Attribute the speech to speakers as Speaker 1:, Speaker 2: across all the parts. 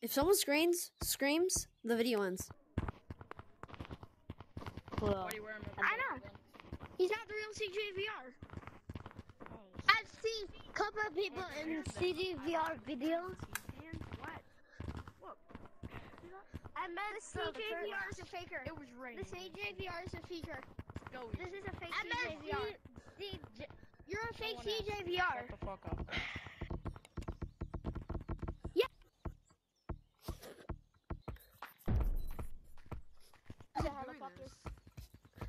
Speaker 1: If someone screams, screams, the video ends.
Speaker 2: Well,
Speaker 3: Why do you wear him?
Speaker 4: I know. He's not the real CJVR. I've seen a couple of people in CJVR videos.
Speaker 3: What? Look,
Speaker 4: I met CJVR is a faker.
Speaker 3: it was raining.
Speaker 4: The CJVR is a faker.
Speaker 3: Go.
Speaker 4: This is a fake
Speaker 3: I met
Speaker 4: CJVR. You're a fake
Speaker 3: Someone.
Speaker 4: CJVR.
Speaker 3: Shut the fuck up.
Speaker 4: The helicopter.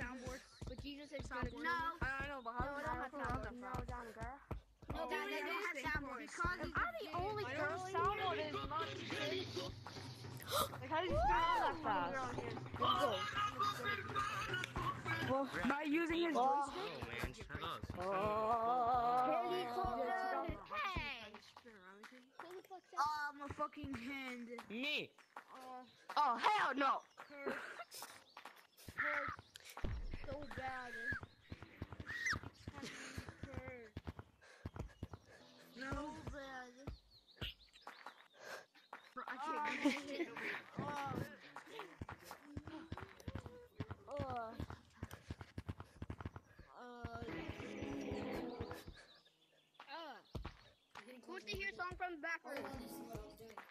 Speaker 3: Soundboard.
Speaker 4: But Jesus is
Speaker 3: Soundboard.
Speaker 4: good. No.
Speaker 3: I, I know, but how
Speaker 4: No,
Speaker 3: does
Speaker 4: don't
Speaker 3: that
Speaker 4: have
Speaker 3: sound?
Speaker 4: soundboard. No, down, girl.
Speaker 3: No,
Speaker 4: No,
Speaker 3: they
Speaker 4: they
Speaker 3: don't
Speaker 4: don't have
Speaker 3: have
Speaker 4: soundboard.
Speaker 3: Because
Speaker 4: Am I the only girl
Speaker 3: know
Speaker 4: in
Speaker 3: soundboard
Speaker 4: here?
Speaker 3: is not shit. Like, how do you sound that fast? Well, by using his
Speaker 2: Oh.
Speaker 3: joystick.
Speaker 5: Oh man, shut oh. up.
Speaker 2: oh.
Speaker 4: Helicopter. Hey. Who the fuck's that?
Speaker 3: Oh, my fucking hand.
Speaker 5: Me.
Speaker 3: Oh, oh hell no.
Speaker 4: Hurts. So bad. Hurt.
Speaker 3: No.
Speaker 4: So bad.
Speaker 3: Bro, I can't get it.
Speaker 4: Oh. Oh. Uh. Uh. Who wants to hear a song from the back room?